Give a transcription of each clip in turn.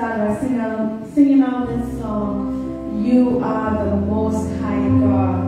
started singing, singing out this song, You Are the Most High God.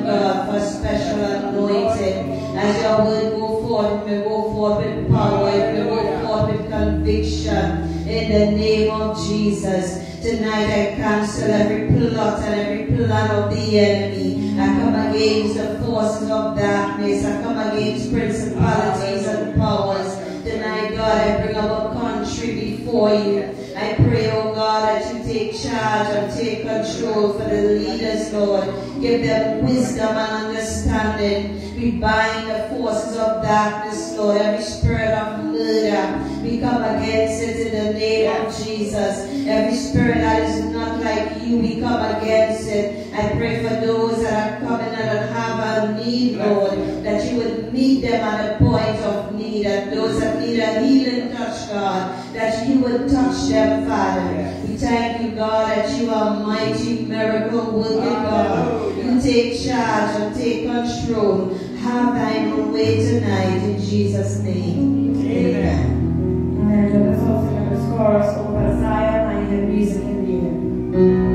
Servant, God, for special anointing. As your word go forth, may go forth with power, may go forth with conviction. In the name of Jesus. Tonight I cancel every plot and every plan of the enemy. I come against the forces of darkness. I come against principalities and powers. Tonight, God, I bring up a country before you. I pray, oh God, that you take charge and take control for the leaders, Lord. Give them wisdom and understanding. We bind the forces of darkness, Lord. Every spirit of murder, we come against it in the name of Jesus. Every spirit that is not like you, we come against it. I pray for those that are coming and have a need, Lord, that you would meet them at a point of need, and those that need a healing touch, God, that you would touch them, Father. Thank you, God, that you are mighty miracle working God. You take charge and take control. Have thine own way tonight in Jesus' name. Amen. Amen. Let us all sing the chorus over Zion and the music in the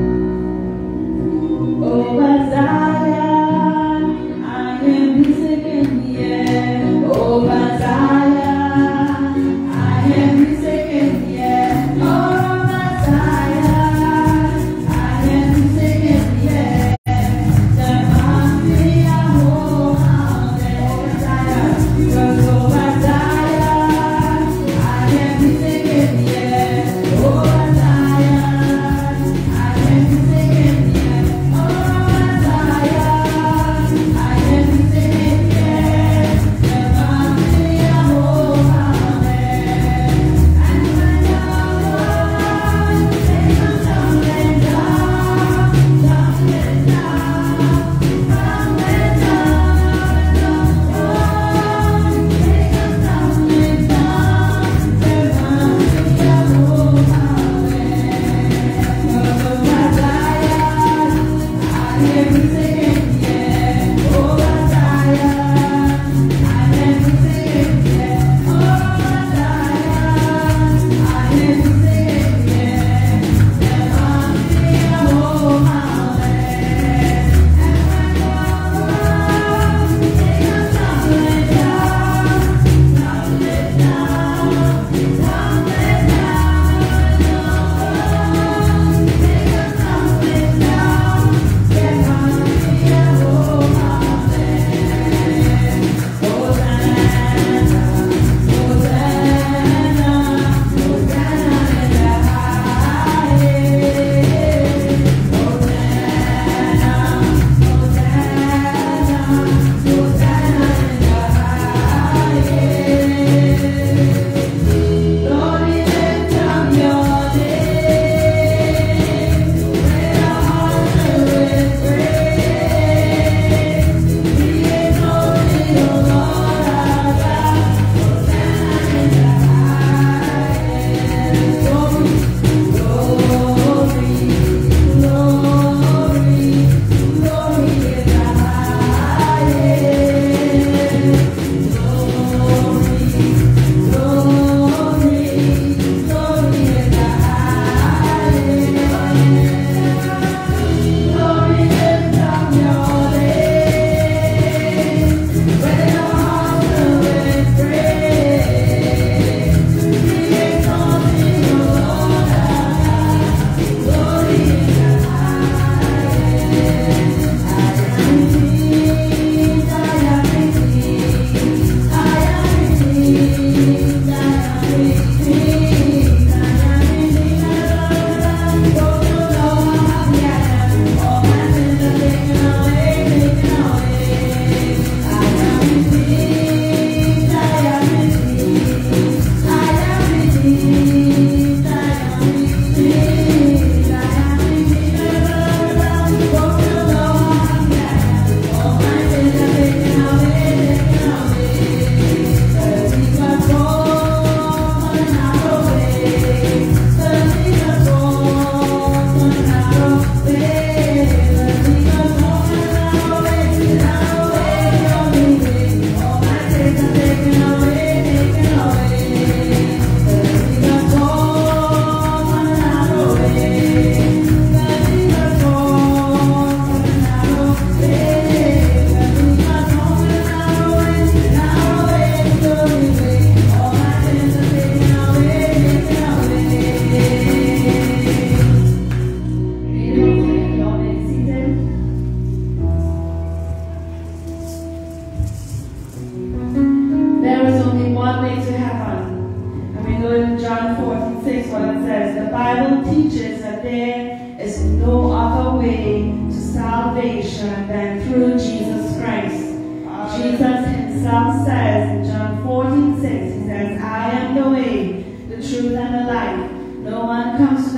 himself says in John 14, 6, he says, I am the way, the truth, and the life. No one comes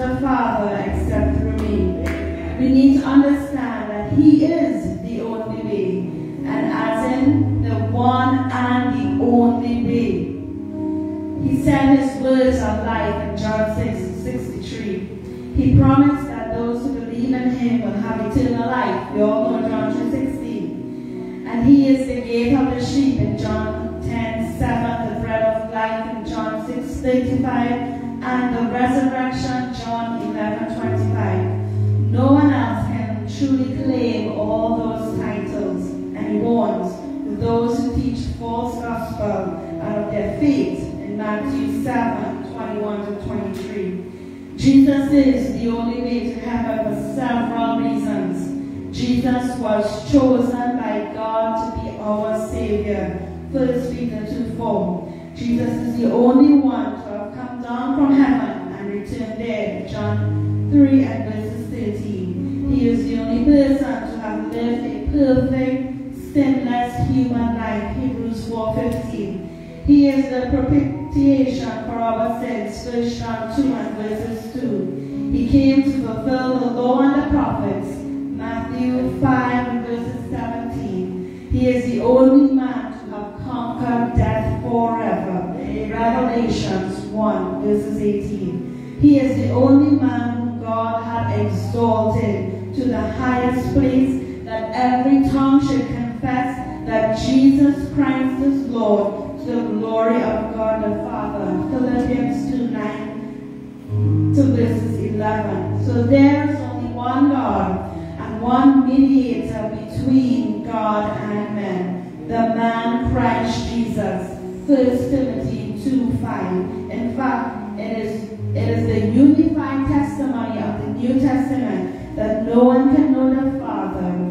Testament that no one can know the Father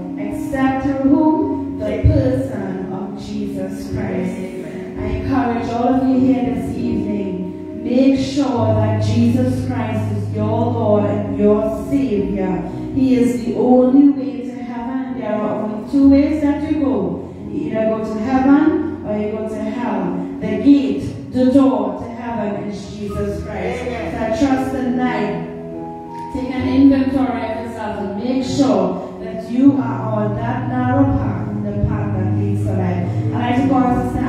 as far.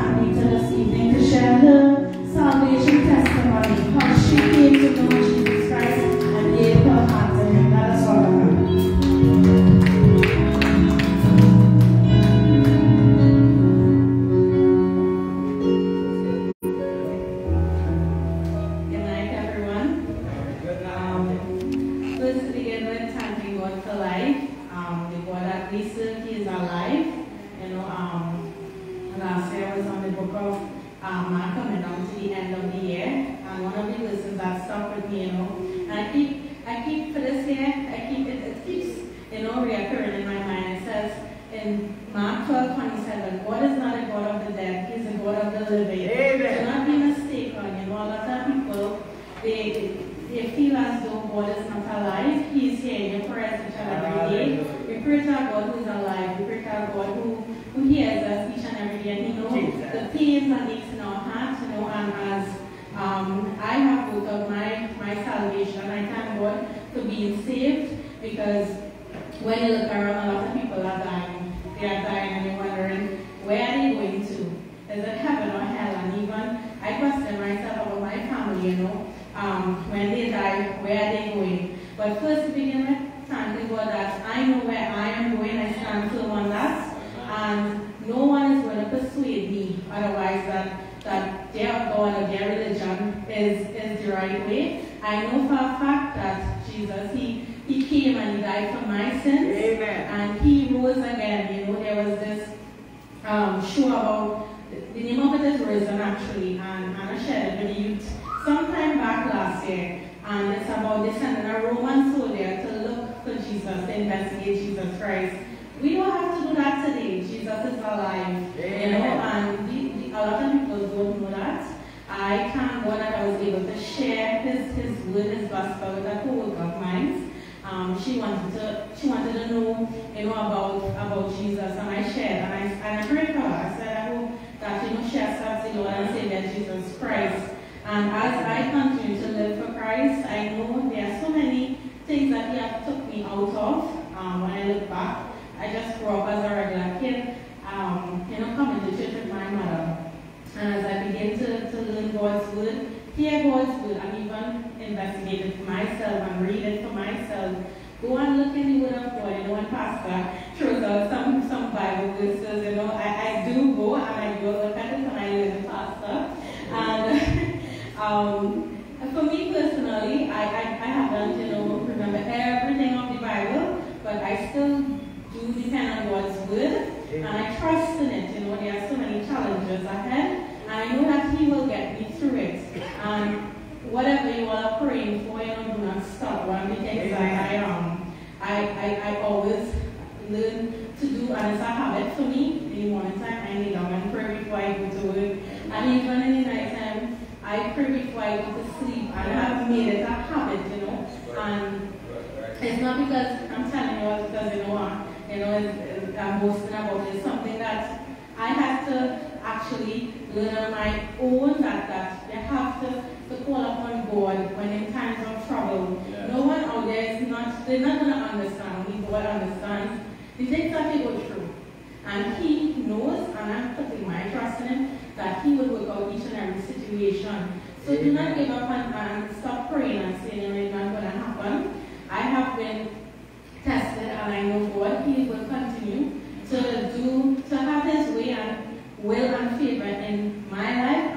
And um, for me personally, I, I, I haven't, you know, remember everything of the Bible, but I still do depend on God's Word. And I trust in it. You know, there are so many challenges ahead. And I know that He will get me through it. And whatever you are praying for, you know, do not stop. One of the things that I um I, I, I always learn to do and it's a habit for me. In the morning time I kneel down and pray before I go to work. And even in the night time I pray before I go to sleep. And I have made it a habit, you know. And it's not because I'm telling you all because you know uh, you know it's, it's, I'm boasting about it. It's something that I have to actually learn on my own that that you have to, to call upon God when in times of trouble. No one out there is not they're not gonna understand. Only God understands the things that they go through. And he knows and I'm putting my trust in him that he will work out each and every situation. So do not give up and, and stop praying and saying it's not gonna happen. I have been tested and I know God, He will continue to do, to have His way and will and favor in my life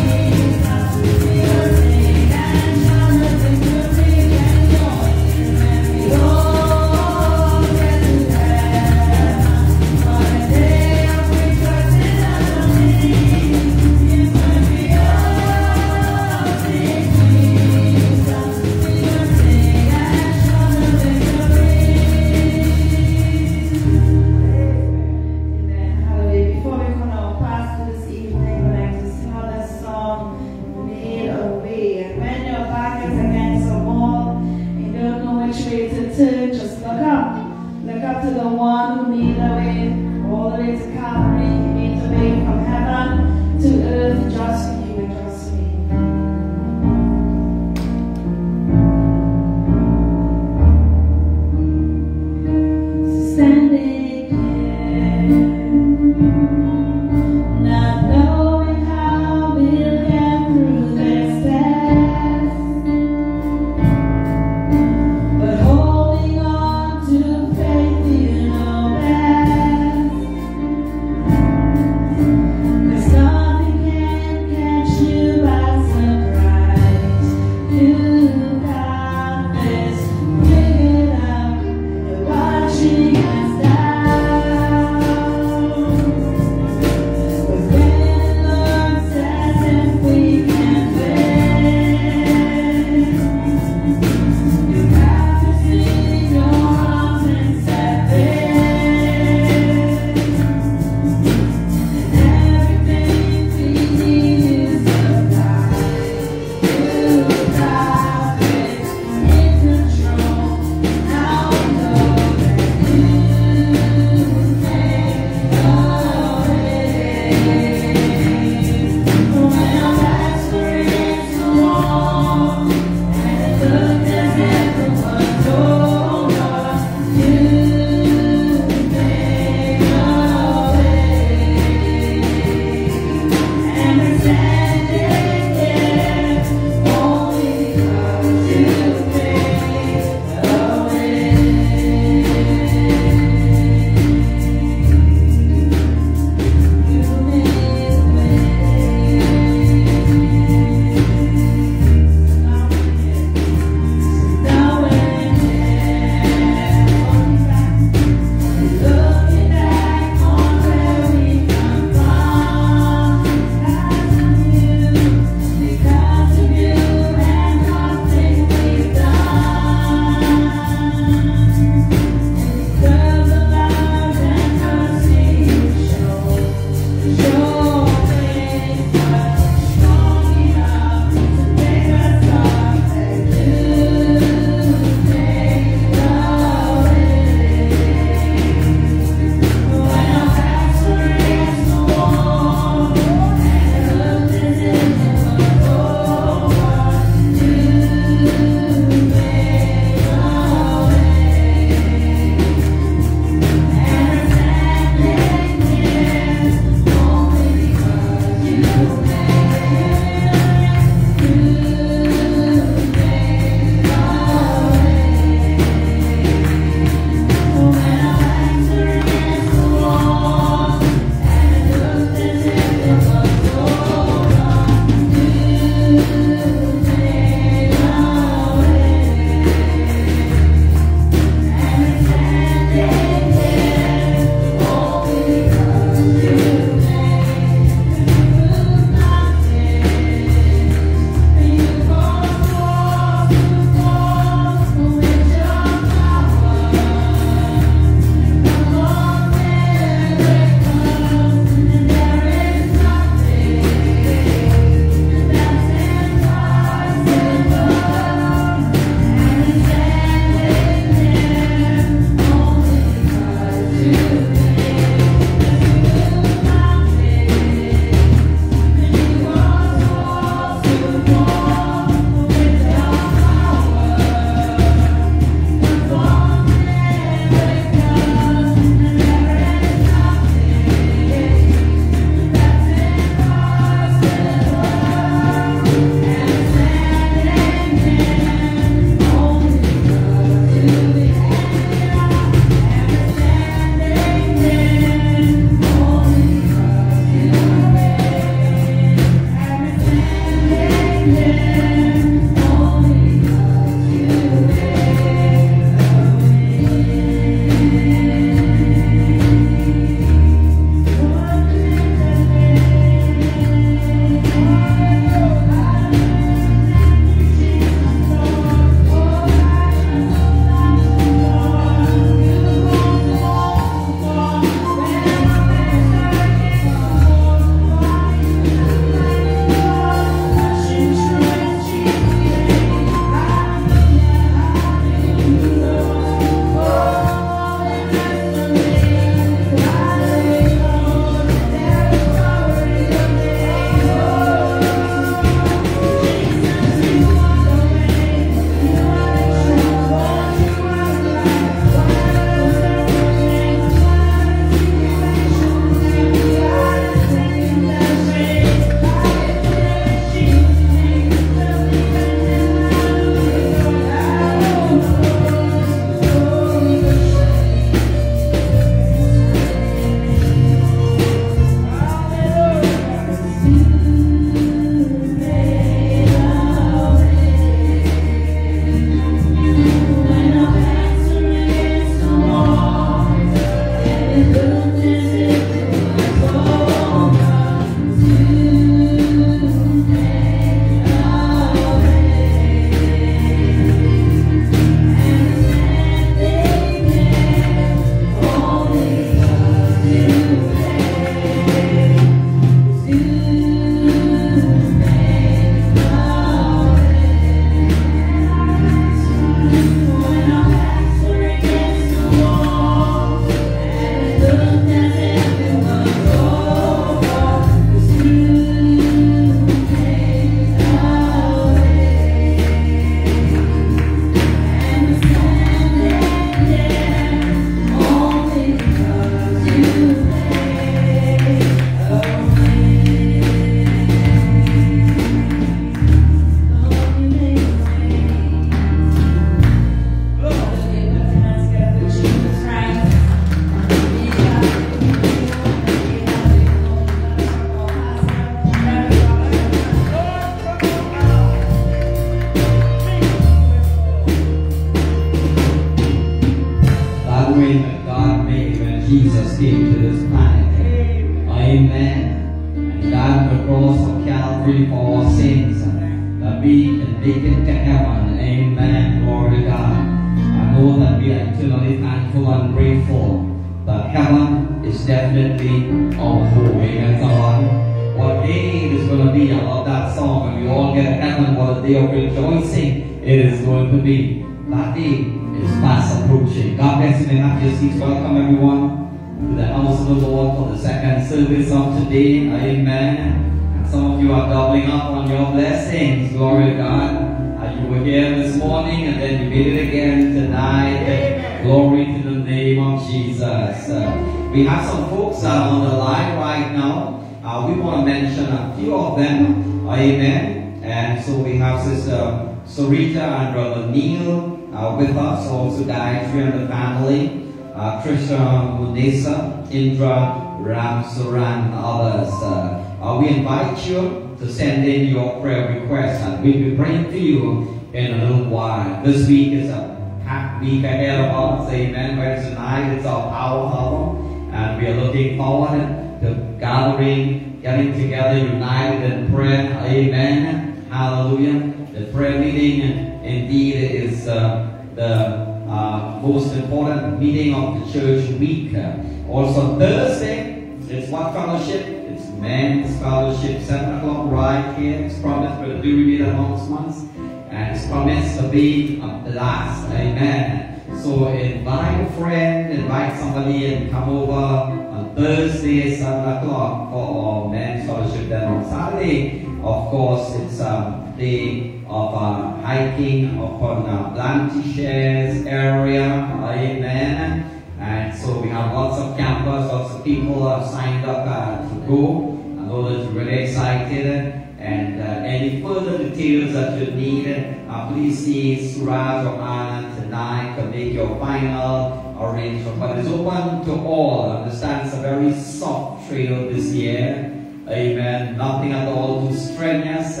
invite somebody and come over on Thursday, 7 o'clock for our men's fellowship. Then on Saturday, of course, it's a day of uh, hiking upon uh, Blanchisseuse area. Amen. And so we have lots of campers, lots of people have signed up uh, to go. I know you're really excited. And uh, any further details that you need, uh, please see Suraj or Anna tonight to make your final arrangement. But it's open to all. Understand it's a very soft trail this year. Amen. Nothing at all too strenuous.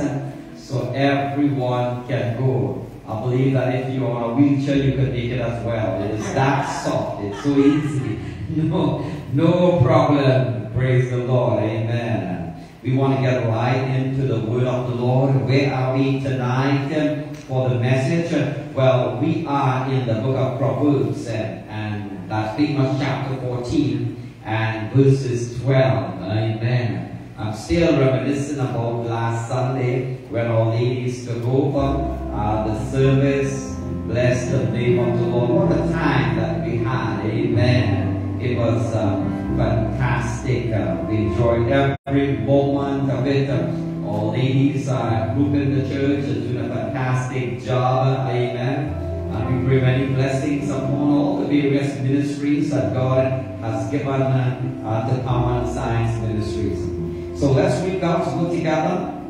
So everyone can go. I believe that if you're a wheelchair, you can make it as well. It is that soft. It's so easy. No, no problem. Praise the Lord. Amen. We want to get right into the word of the Lord. Where are we tonight um, for the message? Well, we are in the book of Proverbs, and, and that's pretty much chapter 14 and verses 12. Amen. I'm still reminiscing about last Sunday when our ladies took over uh, the service. Bless the name of the Lord. What a time that we had. Amen. It was uh, fantastic. Uh, we enjoyed every moment of it. Uh, our ladies uh, group in the church are doing a fantastic job. Amen. We pray many blessings upon all the various ministries that God has given uh, the Power & Signs Ministries. So let's read God's together.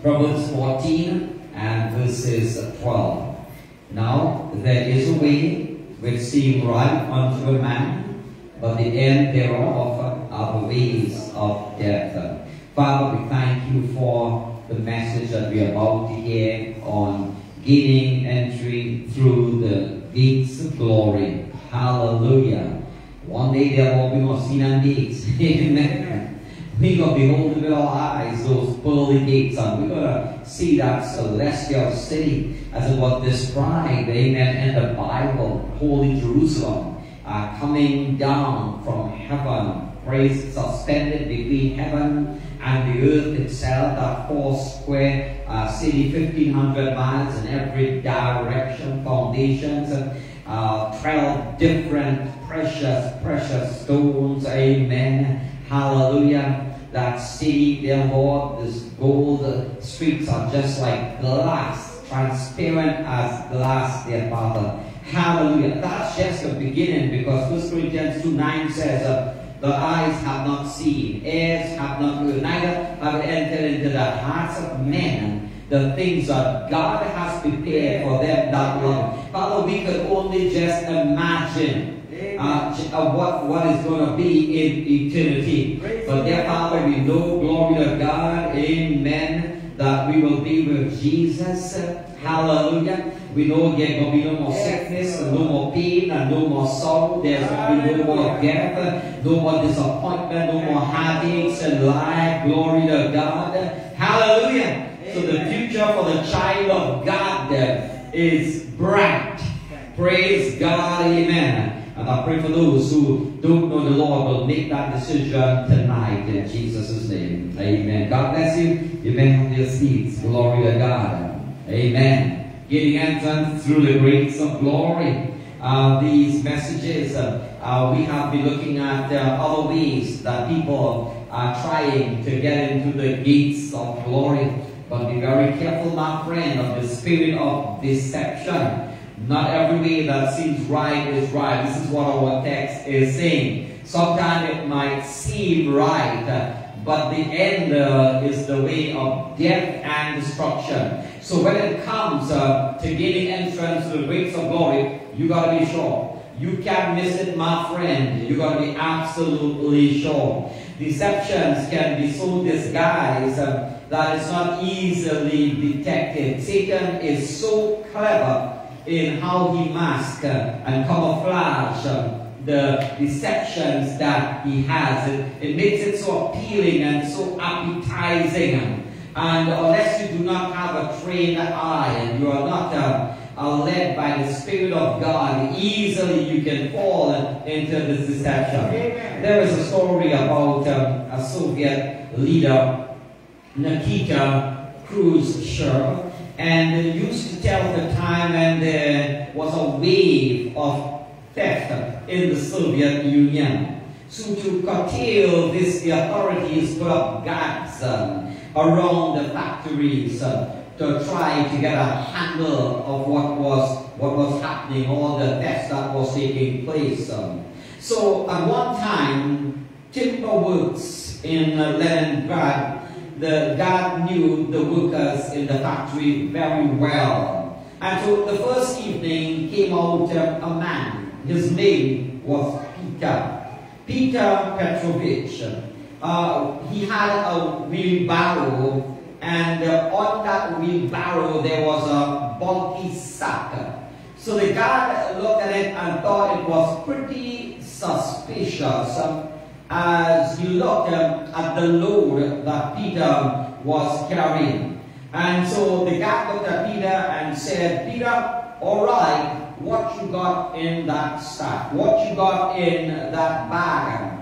Proverbs 14 and verses 12. Now there is a way which seems right unto a man, but the end thereof are the ways of death. Father, we thank you for the message that we are about to hear on gaining entry through the gates of glory. Hallelujah. One day will be more seen and gates. Amen. We're going to behold with our eyes those pearly gates, and we're going to see that celestial city as it was described, amen, in the Bible, Holy Jerusalem, uh, coming down from heaven, praise suspended between heaven and the earth itself, that four square uh, city, 1500 miles in every direction, foundations, and uh, 12 different precious, precious stones, amen, hallelujah that city, Lord, this gold streets are just like glass, transparent as glass, dear Father. Hallelujah. That's just the beginning because 1 Corinthians 2 9 says, uh, The eyes have not seen, ears have not heard, neither have entered into the hearts of men the things that God has prepared for them that love. Father, we could only just imagine uh, uh, what, what is going to be in eternity. But dear Father, we know, glory to God, amen, that we will be with Jesus. Hallelujah. We know going to be no more sickness, and no more pain, and no more sorrow. There's going to be no more death, no more disappointment, no more heartaches in life. Glory to God. Hallelujah. So the future for the child of God there is bright. Praise God. Amen. And I pray for those who don't know the Lord will make that decision tonight in Jesus' name. Amen. God bless you. You may have your seats. Glory to God. Amen. Getting entrance through the grace of glory. Uh, these messages, uh, uh, we have been looking at uh, other ways that people are trying to get into the gates of glory. But be very careful, my friend, of the spirit of deception. Not every way that seems right is right. This is what our text is saying. Sometimes it might seem right, but the end uh, is the way of death and destruction. So when it comes uh, to gaining entrance to the gates of glory, you gotta be sure. You can't miss it, my friend. You gotta be absolutely sure. Deceptions can be so disguised uh, that it's not easily detected. Satan is so clever in how he masks uh, and camouflage uh, the deceptions that he has. It, it, makes it so appealing and so appetizing. And unless you do not have a trained eye and you are not uh, uh, led by the Spirit of God, easily you can fall into this deception. Amen. There is a story about um, a Soviet leader, Nikita Khrushchev, and used to tell the time when there was a wave of theft in the Soviet Union. So to curtail this, the authorities put up guards um, around the factories uh, to try to get a handle of what was what was happening, all the thefts that was taking place. Um. So at one time, timber works in uh, Leningrad the guard knew the workers in the factory very well. And so the first evening came out a man. His name was Peter. Peter Petrovich. Uh, he had a wheelbarrow, and uh, on that wheelbarrow there was a bulky sack. So the guard looked at it and thought it was pretty suspicious. As he looked at the load that Peter was carrying. And so the guy looked at Peter and said, Peter, all right, what you got in that sack? What you got in that bag?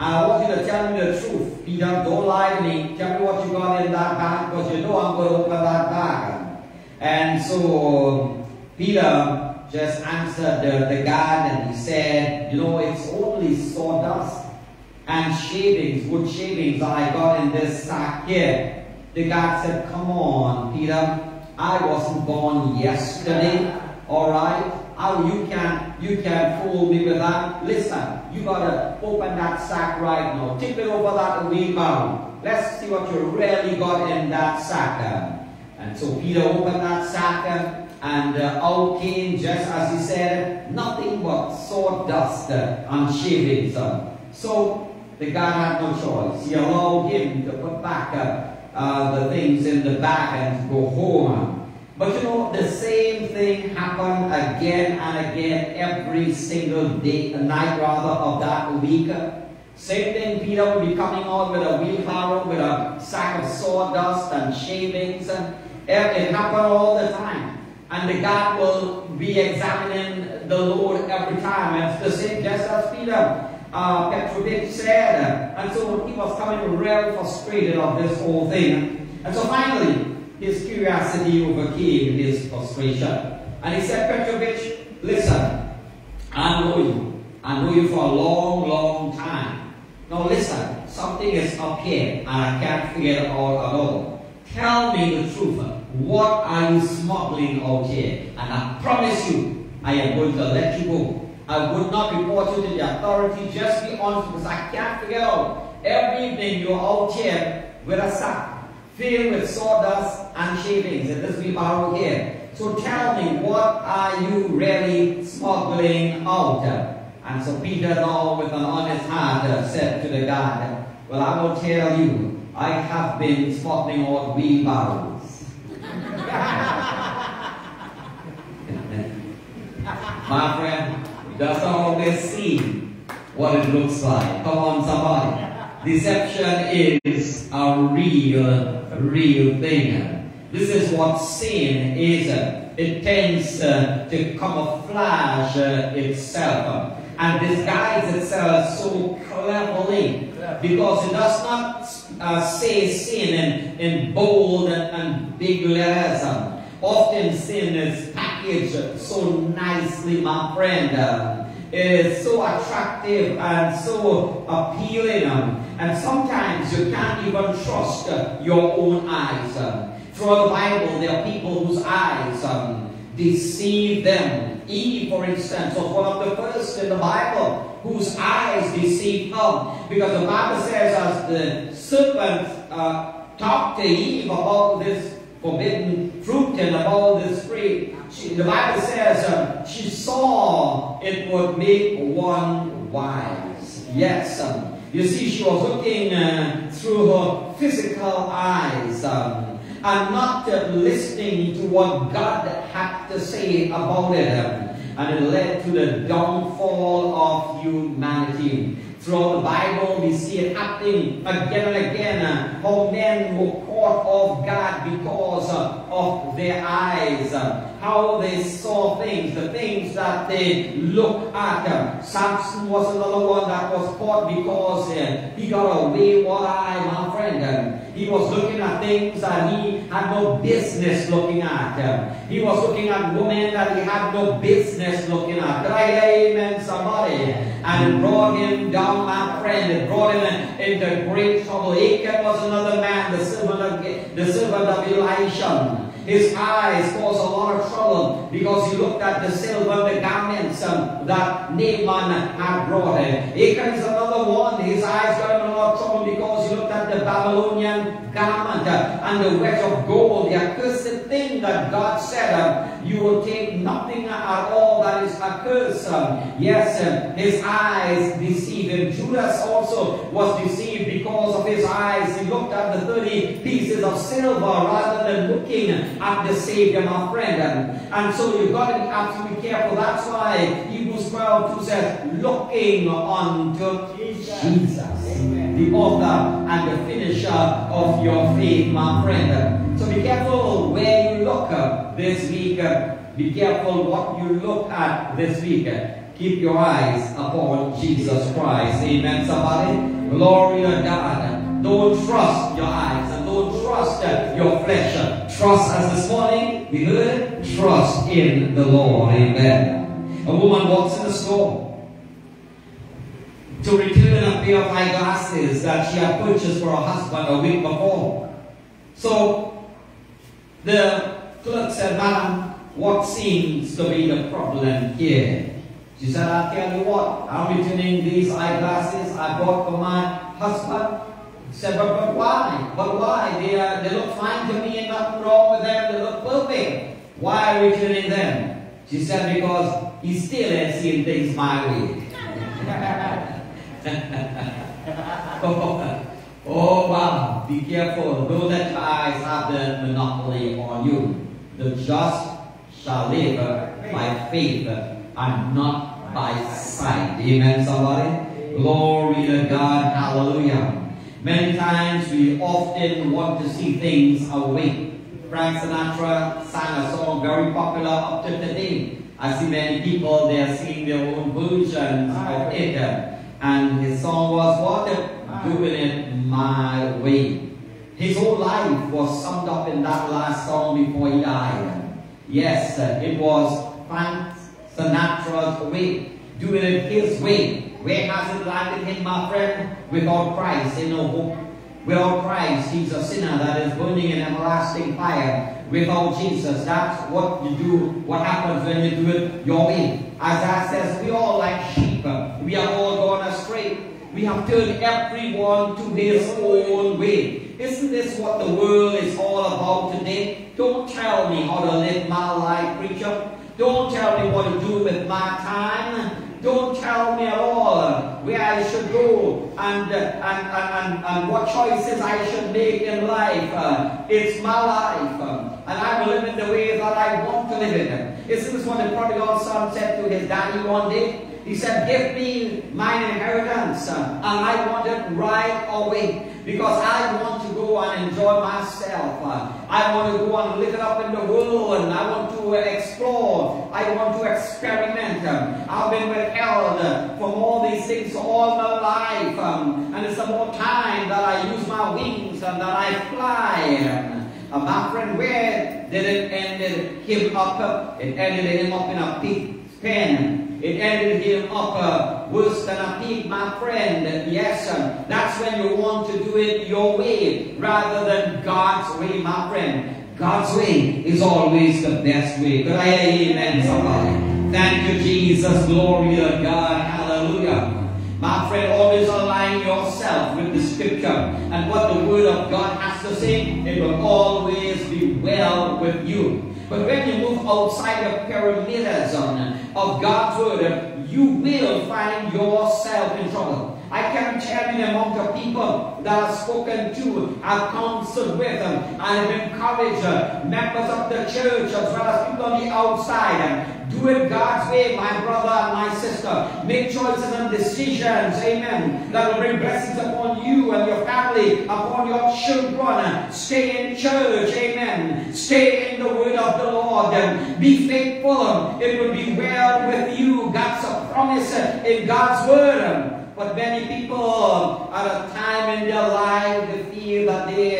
I want you to tell me the truth. Peter, don't lie to me. Tell me what you got in that bag because you know I'm going to open that bag. And so Peter just answered the, the guard and he said, you know, it's only sawdust and shavings, wood shavings I got in this sack here. The guard said, come on, Peter, I wasn't born yesterday, all right? Oh, you can't, you can't fool me with that. Listen, you gotta open that sack right now. Tip it over that wheelbarrow. Let's see what you really got in that sack. And so Peter opened that sack and uh, out came, just as he said, nothing but sawdust and shavings. So the guy had no choice. He allowed him to put back uh, uh, the things in the bag and go home. But you know, the same thing happened again and again every single day, night rather, of that week. Same thing, Peter would be coming out with a wheelbarrow, with a sack of sawdust and shavings. And it happened all the time. And the guard will be examining the Lord every time. And it's the same, just as Peter uh, Petrovich said. And so he was coming real frustrated of this whole thing. And so finally, his curiosity overcame his frustration. And he said, Petrovich, listen, I know you. I know you for a long, long time. Now listen, something is up here and I can't figure it out at all. Tell me the truth. What are you smuggling out here? And I promise you, I am going to let you go. I would not report you to the authority. Just be honest because I can't figure out. Every evening you're out here with a sack filled with sawdust and shavings in this wheelbarrow here. So tell me, what are you really smuggling out? And so Peter now with an honest heart said to the guard, Well, I will tell you, I have been smuggling out wheelbarrows. My friend, doesn't always see what it looks like. Come on, somebody. Deception is a real real thing. This is what sin is. It tends uh, to camouflage uh, itself and disguise itself so cleverly because it does not uh, say sin in, in bold and, and big letters. Often sin is so nicely, my friend. Uh, it is so attractive and so appealing. Um, and sometimes you can't even trust uh, your own eyes. Um, throughout the Bible, there are people whose eyes um, deceive them. Eve, for instance, was one of the first in the Bible whose eyes deceived her. Because the Bible says, as the serpent uh, talked to Eve about this forbidden fruit and about this tree, she, the Bible says um, she saw it would make one wise. Yes. Um, you see, she was looking uh, through her physical eyes. Um, and not uh, listening to what God had to say about it. Um, and it led to the downfall of humanity. Throughout the Bible, we see it happening again and again. How men were caught off guard because of their eyes. How they saw things, the things that they looked at. Samson was another one that was caught because uh, he got a wayward eye, my friend. He was looking at things that he had no business looking at. He was looking at women that he had no business looking at. Could I amen somebody? And brought him down, my friend. It brought him into great trouble. Achan was another man, the servant of, the servant of Elisha. His eyes caused a lot of trouble because he looked at the silver, the garments um, that Naaman had brought him. Achan is another one. His eyes got him a lot of trouble because he looked at the Babylonian garment uh, and the wedge of gold, the accursed thing that God said, um, you will take nothing at all that is accursed. Um, yes, um, his eyes deceived him. Judas also was deceived because of his eyes. He looked at the 30 pieces of silver rather than looking at the Savior, my friend. And, so you've got to be absolutely careful. That's why Hebrews 12 2 says, looking unto Jesus, the author and the finisher of your faith, my friend. So be careful where you look this week. Be careful what you look at this week. Keep your eyes upon Jesus Christ. Amen, somebody. Glory to God. Don't trust your eyes and don't trust your flesh. Trust as this morning, we heard, trust in the Lord. Amen. A woman walks in the store to return a pair of eyeglasses that she had purchased for her husband a week before. So the clerk said, Madam, what seems to be the problem here? She said, I'll tell you what, I'm returning these eyeglasses I bought for my husband He said, but, but why? But why? They, are, they look fine to me and nothing wrong with them. They look perfect. Why are we killing them? She said, because he still ain't seeing things my way. oh, oh, wow. Be careful. Don't let your eyes have the monopoly on you. The just shall live by faith and not by sight. Amen, somebody? Glory to God. Hallelujah. Many times we often want to see things our way. Frank Sinatra sang a song very popular up to today. I see many people, they are singing their own versions of it. And his song was, what? Doing it my way. His whole life was summed up in that last song before he died. Yes, it was Frank Sinatra's way. Doing it his way. Where has it landed him, my friend? Without Christ, in no hope. Without Christ, he's a sinner that is burning in everlasting fire. Without Jesus, that's what you do, what happens when you do it your way. Isaiah says, we all like sheep. We are all gone astray. We have turned everyone to his own way. Isn't this what the world is all about today? Don't tell me how to live my life, preacher. Don't tell me what to do with my time. Don't tell me at all where I should go and, and, and, and, what choices I should make in life. It's my life. And I will live in the way that I want to live it. Isn't this what the prodigal son said to his daddy one day? He said, give me my inheritance. Uh, and I want it right away. Because I want to go and enjoy myself. Uh, I want to go and live it up in the world and I want to explore. I want to experiment. Um, I've been withheld uh, from all these things all my life. Um, and it's about time that I use my wings and that I fly. Uh, my friend, where did it end him up? It ended him up in a pig pen. It ended him up uh, worse than a pig, my friend. Yes, um, that's when you want to do it your way rather than God's way, my friend. God's way is always the best way. I amen, somebody? Thank you, Jesus. Glory to God. Hallelujah. My friend, always align yourself with the scripture and what the word of God has to say. It will always be well with you. But when you move outside the perimeter zone of God's word, you will find yourself in trouble. I can tell you among the people that I've spoken to, I've counseled with, them, I have encouraged members of the church as well as people on the outside. Do it God's way, my brother and my sister. Make choices and decisions, amen, that will bring blessings upon you and your family, upon your children. Stay in church, amen. Stay in the word of the Lord. and Be faithful. It will be well with you. God's a promise in God's word. But many people at a time in their life they feel that they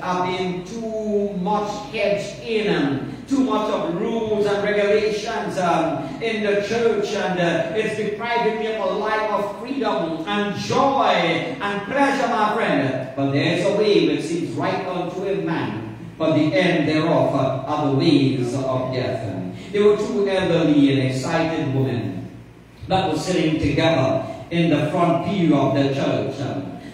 have been too much hedged in too much of rules and regulations um, in the church, and uh, it's depriving me of a life of freedom and joy and pleasure, my friend. But there's a way which seems right unto a man, but the end thereof uh, are the ways of death. There were two elderly and excited women that were sitting together in the front pew of the church.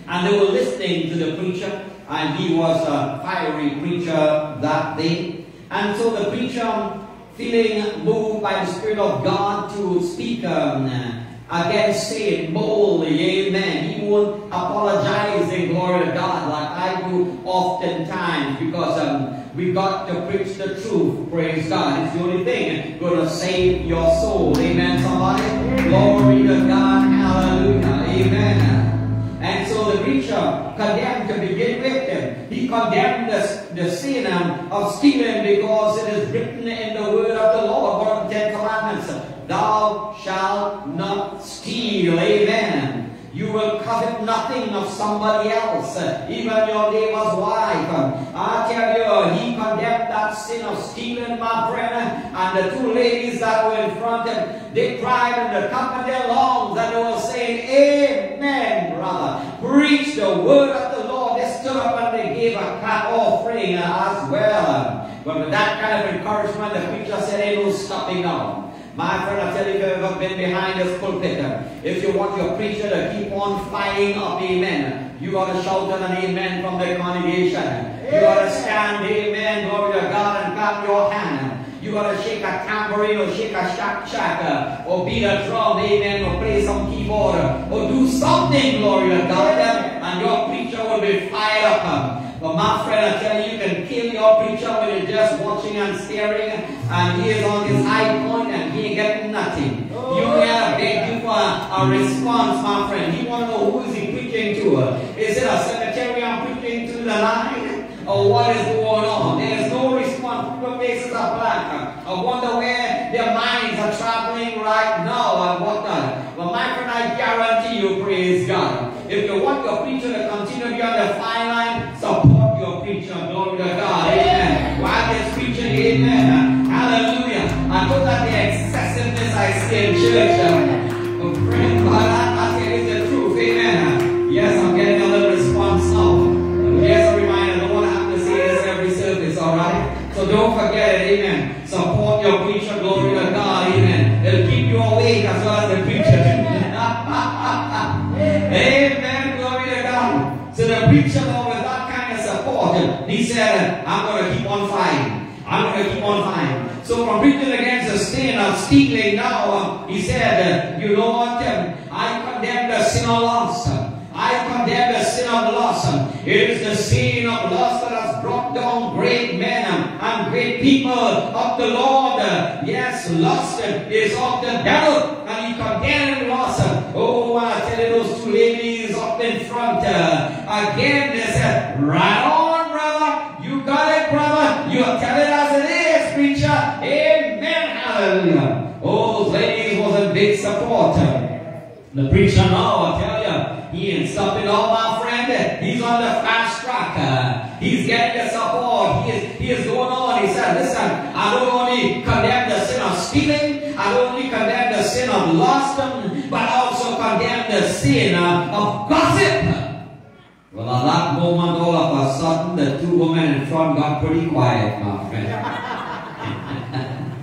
And they were listening to the preacher, and he was a fiery preacher that day. And so the preacher, feeling moved by the Spirit of God to speak um, against sin boldly, amen. He won't apologize in glory to God like I do oftentimes because um, we got to preach the truth, praise God. It's the only thing going to save your soul, amen, somebody? Glory to God, hallelujah, amen. And so the preacher condemned to begin with him. He condemned the, the sin um, of stealing because it is written in the word of the Lord, one of the Ten Commandments, Thou shalt not steal. Amen. You will covet nothing of somebody else, even your neighbor's wife. I tell you, he condemned that sin of stealing, my friend, and the two ladies that were in front of him, they cried in the top of their lungs and they were saying, Amen, brother. Preach the word of the Lord. They stood up and they gave a clap offering as well. But with that kind of encouragement, the preacher said, Ain't no stopping now. My friend, I tell you, if you've ever been behind this pulpit, if you want your preacher to keep on flying up, amen, you got to shout an amen from the congregation. You got to stand, amen, glory to God, and clap your hand. You got to shake a tambourine or shake a shack shack or beat a drum, amen, or play some keyboard or do something, glory to God, and your preacher will be fired up. But my friend, I tell you, you can kill your preacher when you're just watching and staring, and he is on his high point and he ain't getting nothing. You oh. gotta beg you for a, a response, my friend. He wanna know who is he preaching to. Is it a secretary I'm preaching to the line? Or what is going on? There's no response. People's faces are black. I wonder where their minds are traveling right now and whatnot. But my friend, I guarantee you, praise God. If you want your preacher to continue to be on the fine amen. Hallelujah. I know that the excessiveness I see in church. Uh, but friend, but I, I tell you the truth. Amen. Yes, I'm getting a little response now. Here's a reminder. I don't want to have to say this every service, all right? So don't forget it. Amen. Support your preacher. Glory to God. Amen. It'll keep you awake as well as the preacher. Amen. Glory to God. So the preacher, with that kind of support, he said, I'm going to keep on fighting. I'm going to on fighting. So from preaching against the sin of stealing now, he said, you know what? I condemn the sin of lust. I condemn the sin of lust. It is the sin of lust that has brought down great men and great people of the Lord. Yes, lust is of the devil. And he condemned and lost. Oh, I tell you, those two ladies up in front, uh, again, they said, right on, The preacher now, I tell you, he ain't stopping all my friend. He's on the fast track. Uh, he's getting the support. He is, he is going on. He said, listen, I don't only condemn the sin of stealing, I don't only condemn the sin of lust, but also condemn the sin uh, of gossip. Well, at that moment, all of a sudden, the two women in front got pretty quiet, my friend.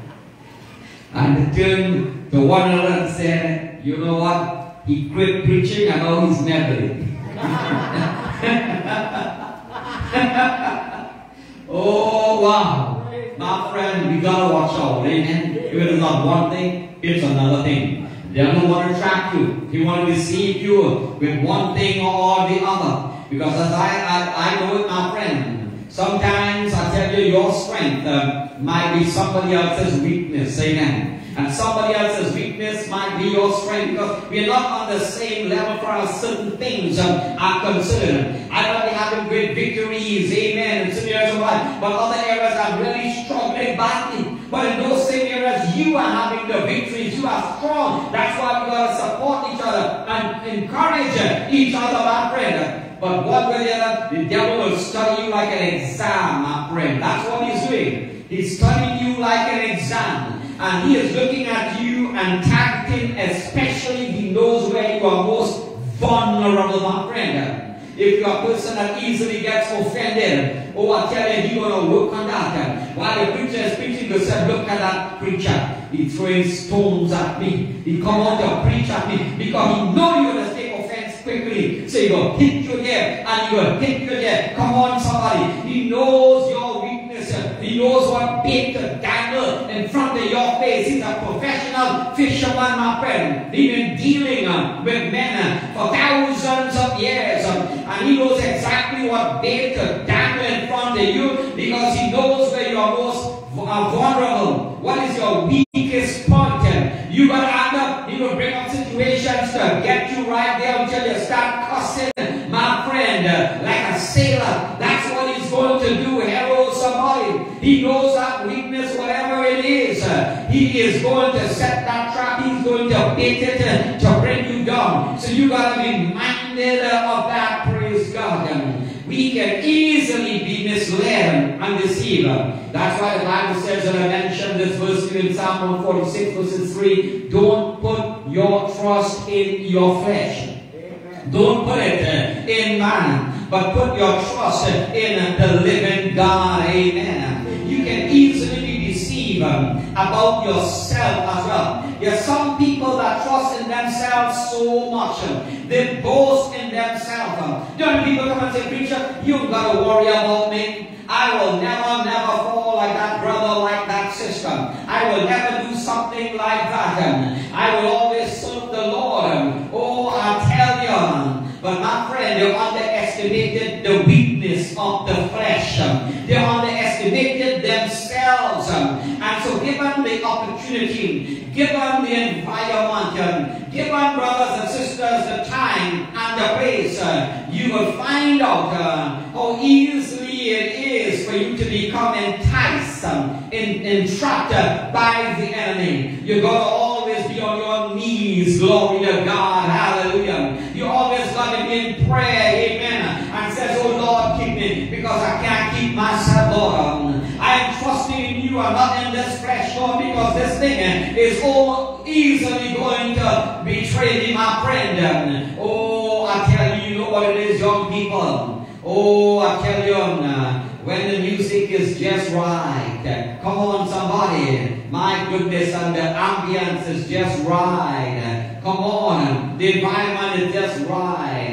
and turned to one another and said, you know what? He quit preaching and now he's meddling. oh, wow. My friend, we gotta watch out, amen? If it is not one thing, it's another thing. The devil want to trap you. He want to deceive you with one thing or the other. Because as I, I, I know it, my friend, sometimes I tell you your strength uh, might be somebody else's weakness, amen. And somebody else's weakness might be your strength because we are not on the same level for our certain things um, are considered. I might be having great victories, amen, in some areas of life, but other areas I'm really struggling badly. But in those same areas, you are having the victories, you are strong. That's why we gotta support each other and encourage each other, my friend. But way or the other, the devil will study you like an exam, my friend. That's what he's doing. He's studying you like an exam. And he is looking at you and targeting, especially he knows where you are most vulnerable, my friend. If you're a person that easily gets offended, oh, I tell you, you're to on that. While the preacher is preaching, you said, look at that preacher. He throwing stones at me. He come out to preach at me because he know you're going to take offense quickly. So he will hit you there and you will hit you there. Come on, somebody. He knows your knows what bait to dangle in front of your face. He's a professional fisherman, my friend. He's been dealing uh, with men uh, for thousands of years. um, and he knows exactly what bait to dangle in front of you because he knows where you are most uh, vulnerable. What is your weakest point? And you gotta end up, he will bring up situations to get you right there until you start cussing, my friend, uh, like a sailor. That's what he's going to do. Hello, somebody. He knows that weakness, whatever it is. he is going to set that trap. He's going to bait it to bring you down. So you gotta be minded of that. Praise God. We can easily be misled and deceived. That's why the Bible says, and I mentioned this verse in Psalm 146, verse 3 don't put your trust in your flesh. Don't put it in man, but put your trust in the living God. Amen. You can easily be deceived um, about yourself as well. There's some people that trust in themselves so much. um, They boast in themselves. um. Then people come and say, Preacher, you don't got to worry about me. I will never, never fall like that brother, like that sister. I will never do something like that. um. I will always serve the Lord. um. Oh, I tell you. um, But my friend, you underestimated the weakness of the flesh. um. So given the opportunity, given the environment, um, given brothers and sisters the time and the place, uh, you will find out uh, how easily it is for you to become enticed, um, en- entrapped uh, by the enemy. You got to always be on your knees, glory to God, hallelujah. You always got to be in prayer, amen, and says, oh Lord, keep me, because I can't keep myself, Lord. Um, I am trusting in you, I'm not in this Lord, because this thing uh, is all easily going to betray me, my friend. Um, Oh, I tell you, you know what it is, young people. Oh, I tell you, uh, when the music is just right, uh, come on, somebody. My goodness, and the ambience is just right. Come on, the environment is just right.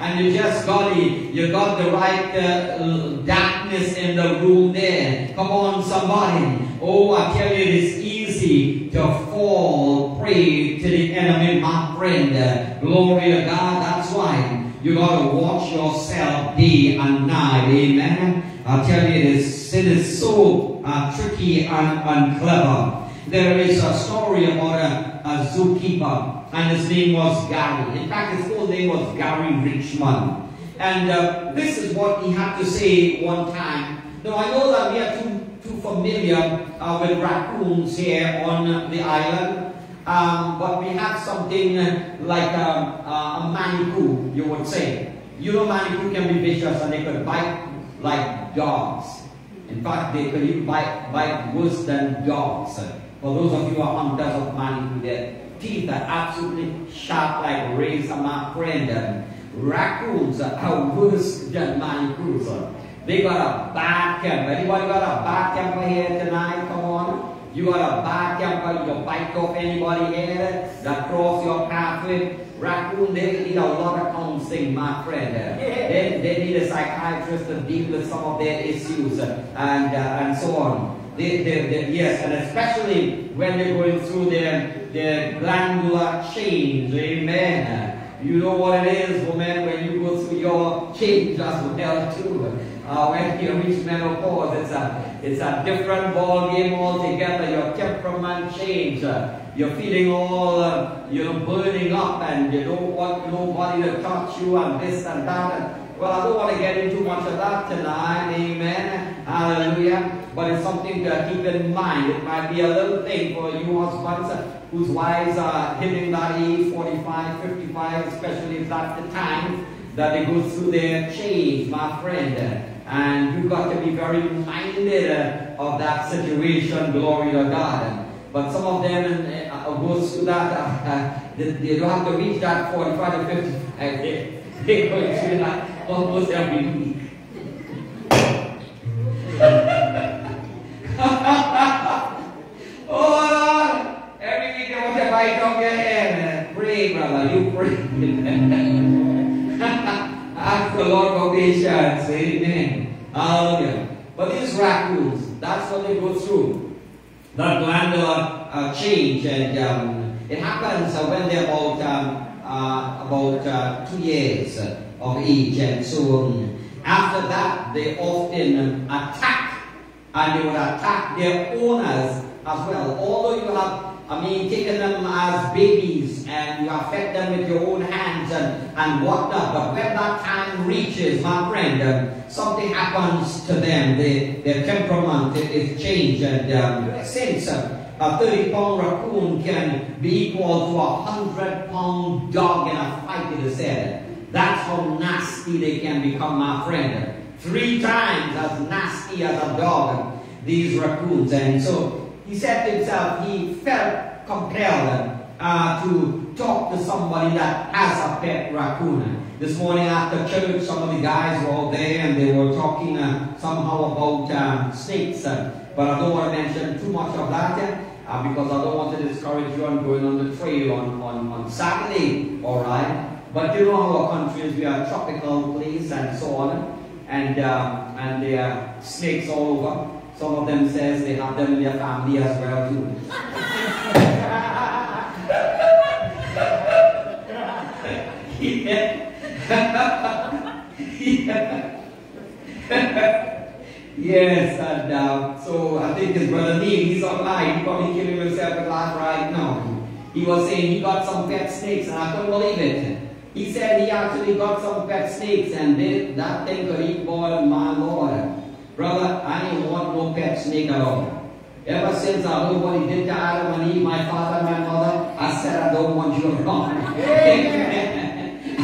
And you just got the, you got the right uh, darkness in the room there. Come on, somebody. Oh, I tell you, it is easy to fall prey to the enemy, my friend. Glory to God. That's why you got to watch yourself day and night. Amen. I tell you, it is, sin is so uh, tricky and, and clever. There is a story about a a, zookeeper, and his name was Gary. In fact, his full name was Gary Richmond. And uh, this is what he had to say one time. Now, I know that we are too, too familiar uh, with raccoons here on the island, um, but we have something uh, like a, a, a manicou, you would say. You know, manicou can be vicious and they could bite like dogs. In fact, they could even bite, bite worse than dogs. For those of you who are hunters of manicou, their teeth are absolutely sharp like razor, my friend. Raccoons are worse than manicous. They got a bad temper. Anybody got a bad temper here tonight? Come on. You got a bad temper, you bite off anybody here that cross your pathway. Raccoon, they need a lot of counseling, my friend. They, they need a psychiatrist to deal with some of their issues and, uh, and so on. They, they, they, yes, and especially when they're going through their, their glandular change. Amen. You know what it is, woman, when you go through your change as well too. Uh, when you reach menopause, it's a, it's a different ball game altogether. Your temperament change. Uh, you're feeling all, uh, you know, burning up and you don't want nobody to touch you and this and that. And, well, I don't want to get into much of that tonight. Amen. Hallelujah. But it's something to keep in mind. It might be a little thing for you husbands whose wives are hitting that age, 45, 55, especially if that's the time that they go through their change, my friend. And you've got to be very minded uh, of that situation, glory to God. But some of them uh, go through that, uh, uh, they, they, don't have to reach that 45 to 50. They, they go through that oh, every week they want to. Pray, brother, you pray. Ask the Lord for patience. Amen. But these raccoons, that's what they go through. That glandular uh, change, and um, it happens uh, when they're about um, uh, about uh, two years of and so um, after that they often attack, and they would attack their owners as well. Although you have I mean, taken them as babies and you have fed them with your own hands and, and whatnot. But when that time reaches, my friend, um, something happens to them. They, their temperament is changed. And um, since uh, a 30 pound raccoon can be equal to a 100 pound dog in a fight, it is said. That's how nasty they can become, my friend. Three times as nasty as a dog, these raccoons. And so he said to himself, he felt compelled uh, to talk to somebody that has a pet raccoon. This morning after church, some of the guys were all there and they were talking uh, somehow about um, snakes. Uh, but I don't want to mention too much of that uh, because I don't want to discourage you on going on the trail on, on, on Saturday, all right? But you know our country is, we are a tropical place and so on. And, um, and there are snakes all over. Some of them says they have them in their family as well too. yes, and uh, so I think his brother Neil, he's online, he probably killing himself with laugh right now. He was saying he got some pet snakes and I couldn't believe it. He said he actually got some pet snakes and they, that thing could eat boy, my lord. Brother, I ain't want no pet snake at all. Ever since I heard what he did to Adam and Eve, my father my mother, I said I don't want you around.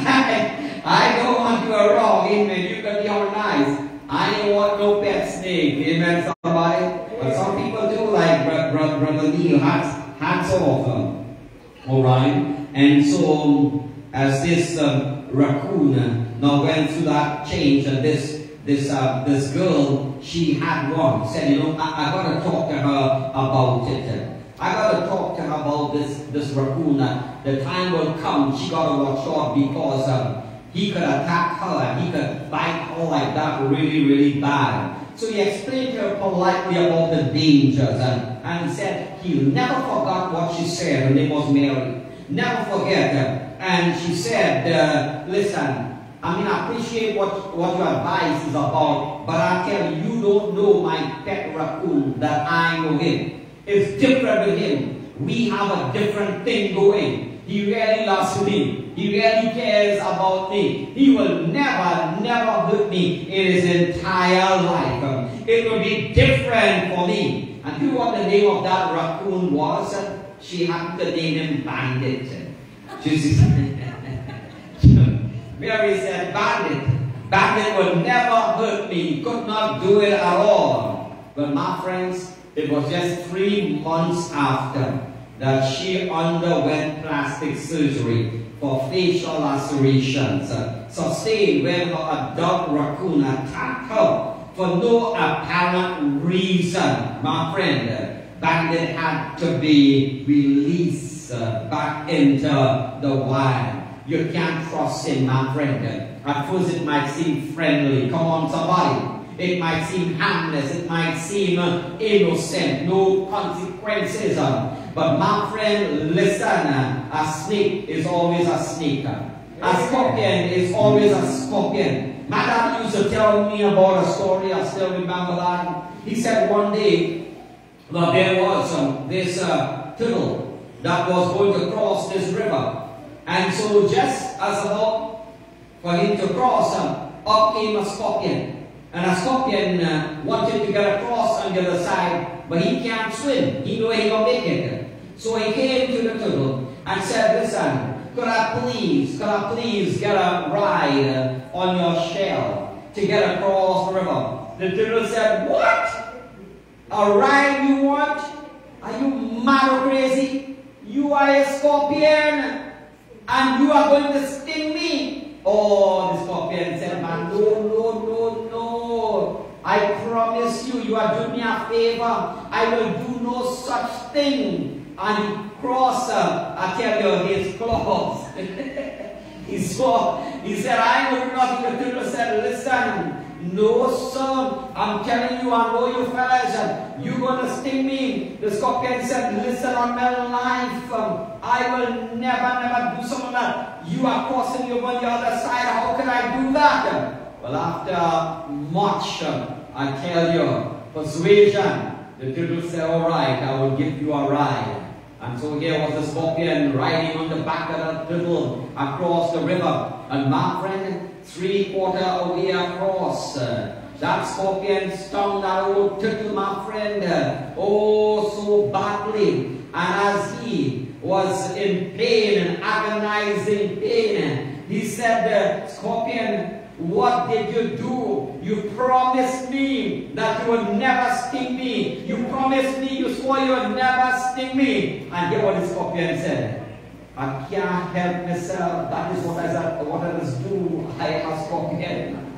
I, I don't want you around. Amen. You can be all nice. I ain't want no pet snake. Amen, somebody? But some people do like Brother, brother Neil. Hats, hats off. Um, all right? And so, as this um, raccoon now went through that change and this this uh, this girl, she had one. Said, you know, I, I got to talk to her about it. I got to talk to her about this this raccoon. The time will come. She got to watch out because um, he could attack her and he could bite her like that really, really bad. So he explained to her politely about the dangers and, and said he never forgot what she said. Her name was Mary. Never forget. And she said, uh, listen, I mean, I appreciate what, what your advice is about, but I tell you, you don't know my pet raccoon that I know him. It's different with him. we have a different thing going. He really loves me. He really cares about me. He will never, never hurt me in his entire life. It will be different for me. And you know what the name of that raccoon was? She had to name him Bandit. She Mary said, Bandit. Bandit will never hurt me. Could not do it at all. But my friends, it was just three months after that she underwent plastic surgery for facial lacerations sustained when a dog raccoon attacked her for no apparent reason. My friend, Bandit had to be released uh, back into the wild. You can't trust him, my friend. At first it might seem friendly. Come on, somebody. It might seem harmless. It might seem uh, innocent. No consequences. Uh, but my friend, listen. A snake is always a snake. A scorpion is always a scorpion. My dad used to tell me about a story. I still remember that. He said one day that there was um, this uh, turtle that was going to cross this river. And so just as about for him to cross, um, up came a scorpion. And a scorpion uh, wanted to get across on the other side, but he can't swim. He knew he won't make it. So he came to the turtle and said, listen, could I please, could I please get a ride on your shell to get across the river? The turtle said, what? A ride you want? Are you mad or crazy? You are a scorpion and you are going to sting me. Oh, the scorpion said, man, no, no, no, no. I promise you, you are doing me a favor. I will do no such thing. And he crossed, uh, I tell you, his claws. he saw, he said, I will not. The said, listen, no, sir. I'm telling you, I know you fellas. and You're going to sting me. The scorpion said, listen on my life. Um, I will never, never do something that. You are crossing over the other side. How can I do that? Well, after much, um, I tell you, persuasion, the turtle said, all right, I will give you a ride. And so here was the scorpion riding on the back of the turtle across the river. And my friend, three quarter of way across, uh, that scorpion stung that old turtle, my friend, oh, so badly. And as he was in pain and agonizing pain, he said, Scorpion, what did you do? You promised me that you would never sting me. You promised me, you swore you would never sting me. And hear what the scorpion said. I can't help myself. That is what I said, what I must do. I am a scorpion.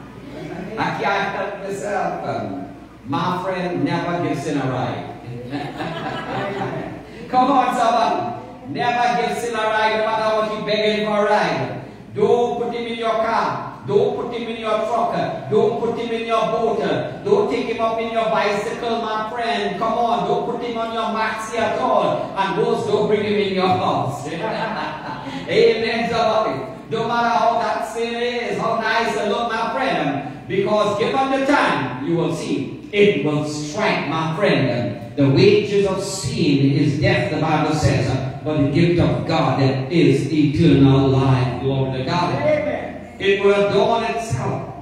I can't help myself. Um, my friend never gives in a ride. Come on, someone. Never gives in a ride, no matter what you begging for a ride. Don't put him in your car. Don't put him in your truck. Don't put him in your boat. Don't take him up in your bicycle, my friend. Come on, don't put him on your maxi at all. And those don't bring him in your house. Amen, somebody. No matter how that sin is, how nice it look, my friend. Because given the time, you will see it will strike, my friend. The wages of sin is death, the Bible says. But the gift of God is eternal life. Glory to God. Amen. It will adorn itself.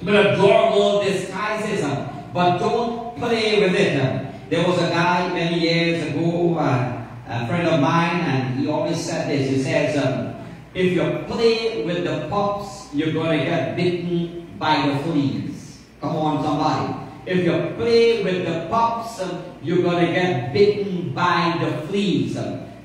It will adorn all disguises. But don't play with it. There was a guy many years ago, uh, a friend of mine, and he always said this. He says, um, if you play with the pups, you're going to get bitten by the fleas. Come on, somebody. If you play with the pups, um, you're going to get bitten by the fleas.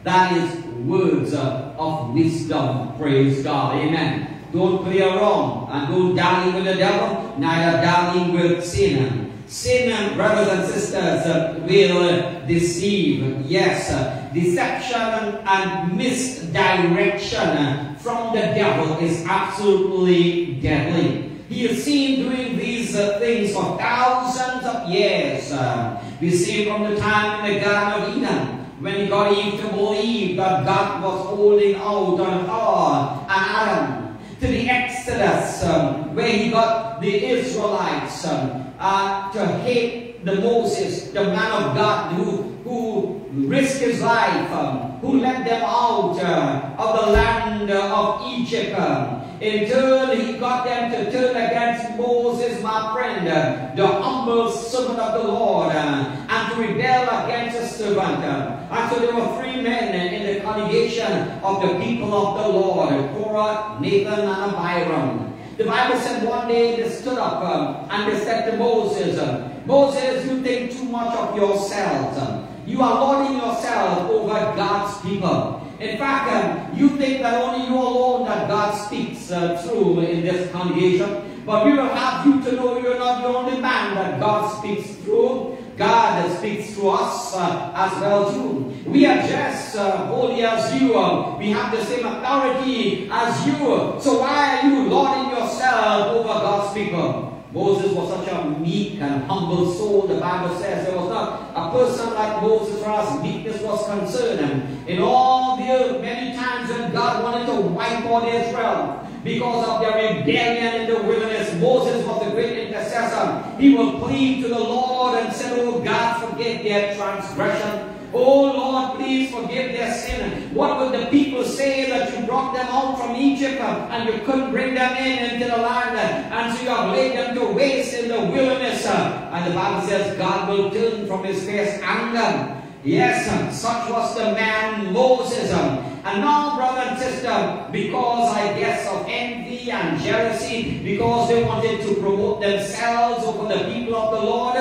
That is words uh, of wisdom. Praise God. Amen. Don't play around and don't dally with the devil, neither dally with sin. Sin, brothers and sisters, uh, will uh, deceive. Yes, uh, deception and misdirection uh, from the devil is absolutely deadly. He is seen doing these uh, things for thousands of years. Uh, we see from the time in the Garden of Eden when God Eve to believe that God was holding out on her and Adam to the Exodus um, where he got the Israelites um, uh, to hate the Moses, the man of God who, who risked his life, um, who led them out uh, of the land uh, of Egypt. um. in turn, he got them to turn against Moses, my friend, uh, the humble servant of the Lord, uh, rebel against his servant. and so there were three men in the congregation of the people of the Lord, Korah, Dathan, and Abiram. The Bible said one day they stood up um, and they said to Moses, um, Moses, you think too much of yourselves. Um, you are lording yourself over God's people. In fact, you think that only you alone that God speaks uh, through in this congregation. But we will have you to know you're not the only man that God speaks through. God speaks to us uh, as well too. We are just uh, holy as you. We have the same authority as you. So why are you lording yourself over God's people? Moses was such a meek and humble soul. The Bible says there was not a person like Moses for as meekness was concerned. And in all the earth, many times when God wanted to wipe out Israel, because of their rebellion in the wilderness. Moses was the great intercessor. He will plead to the Lord and say, Oh God, forgive their transgression. Oh Lord, please forgive their sin. What would the people say that you brought them out from Egypt uh, and you couldn't bring them in into the land? uh, And so you have laid them to waste in the wilderness. uh, And the Bible says God will turn from his fierce anger. Yes, such was the man Moses. And now, brother and sister, because I guess of envy and jealousy, because they wanted to promote themselves over the people of the Lord,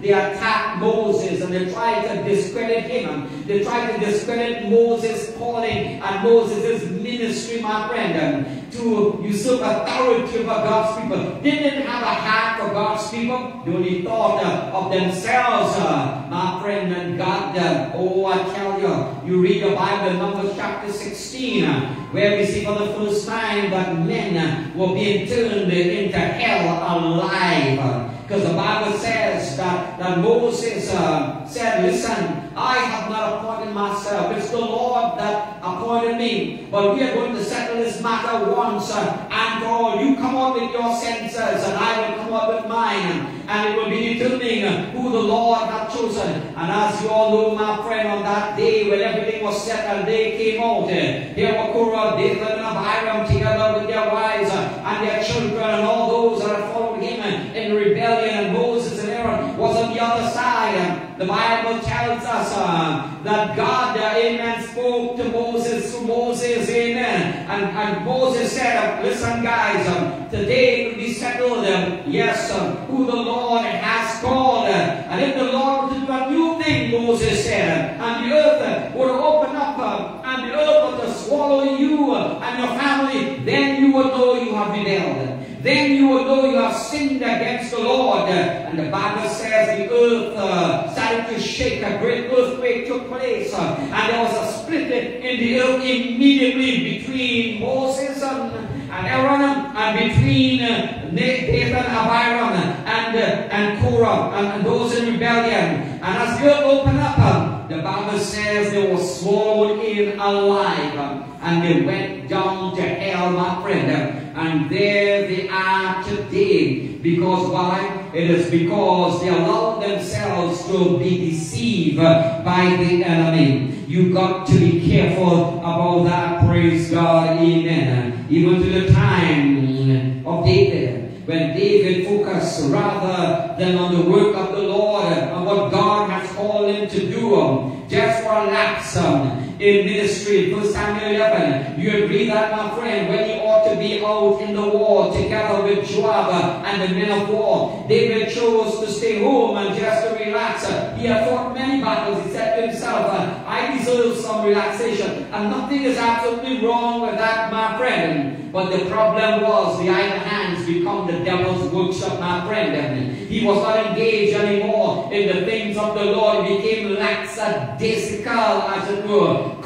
they attacked Moses and they tried to discredit him. They tried to discredit Moses' calling and Moses' ministry, my friend, to usurp authority over God's people. They didn't have a heart for God's people. They only thought uh, of themselves, uh, my friend, and God. uh, oh, I tell you, you read the Bible, Numbers chapter 16, uh, where we see for the first time that men uh, were being turned into hell alive. Because the Bible says that, that Moses uh, said, Listen, I have not appointed myself. It's the Lord that appointed me. But we are going to settle this matter once uh, and for all. You come up with your senses and I will come up with mine. And it will be determining who the Lord hath chosen. And as you all know, my friend, on that day when everything was set and they came out, uh, there were Korah, Dathan, and Abiram together with their wives uh, and their children and all those that had followed him uh, in rebellion. And Moses and Aaron was on the other side. And the Bible tells us uh, that God, uh, amen, spoke to Moses Moses, amen. And, and Moses said, uh, listen guys, um, today it will be settled, um, yes, um, who the Lord has called. uh, and if the Lord would do a new thing, Moses said, and the earth would open up, and the earth would swallow you and your family, then you would know you have rebelled. Then you will know you have sinned against the Lord. And the Bible says the earth uh, started to shake. A great earthquake took place. uh, and there was a split in the earth immediately between Moses and, and Aaron and between uh, Dathan, Abiram, and, uh, and Korah and, and those in rebellion. And as the earth opened up, um, the Bible says they were swallowed in alive. and they went down to hell, my friend. And there they are today. Because why? It is because they allowed themselves to be deceived by the enemy. You got to be careful about that. Praise God. Amen. Even to the time of David when David focused rather than on the work of the Lord and what God has called him to do, just for a lapse in ministry. 1 Samuel 11, you agree that, my friend, when to out in the war together with Joab and the men of war, David chose to stay home and just to relax. He had fought many battles. He said to himself, I deserve some relaxation. And nothing is absolutely wrong with that, my friend. But the problem was the idle hands become the devil's workshop, my friend. He was not engaged anymore in the things of the Lord. He became lackadaisical, as it were,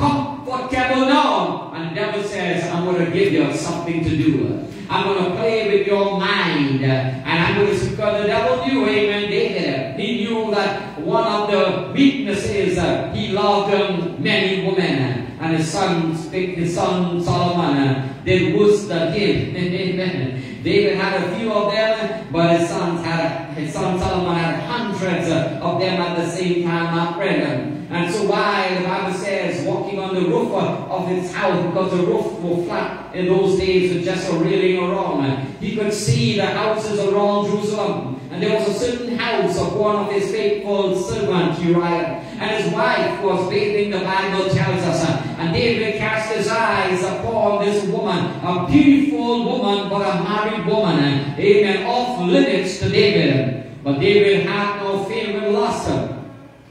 comfortable now. And the devil says, I'm going to give you something to do. I'm going to play with your mind. And I'm going to, because the devil knew, amen, David. He knew that one of the weaknesses, uh, he loved um, many women. And his son, his son Solomon, uh, did worse than him. Amen. David had a few of them, but his sons had, his son Solomon had hundreds hundreds uh, of them at the same time, my friend. And so why the Bible says walking on the roof of his house because the roof was flat in those days with just a railing around. He could see the houses around Jerusalem. And there was a certain house of one of his faithful servants, Uriah. And his wife was bathing, the Bible tells us. And David cast his eyes upon this woman, a beautiful woman, but a married woman. Amen. Off limits to David. But David had no favor with lust.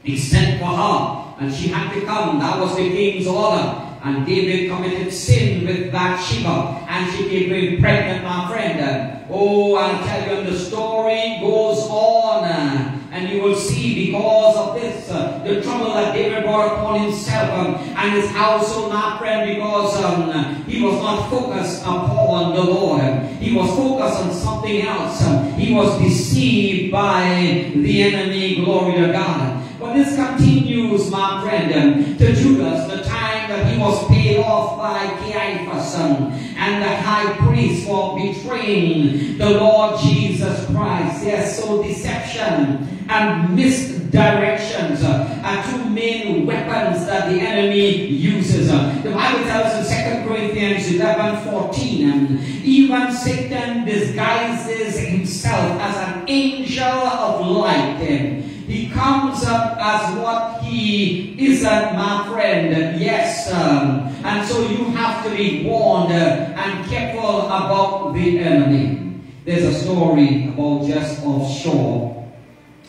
He sent for her, and she had to come. That was the king's order. And David committed sin with Bathsheba, and she became pregnant, my friend. Oh, I'll tell you, and the story goes on. And you will see because of this, the trouble that David brought upon himself and his household, my friend, because um, he was not focused upon the Lord. He was focused on something else. He was deceived by the enemy, glory to God. This continues, my friend, to Judas, the time that he was paid off by Caiaphas and the high priest for betraying the Lord Jesus Christ. Yes, so deception and misdirections are two main weapons that the enemy uses. The Bible tells us in 2 Corinthians 11 14, um, even Satan disguises himself as an angel of light. He comes up as what he isn't, my friend. Yes. Um, and so you have to be warned and careful about the enemy. There's a story about just offshore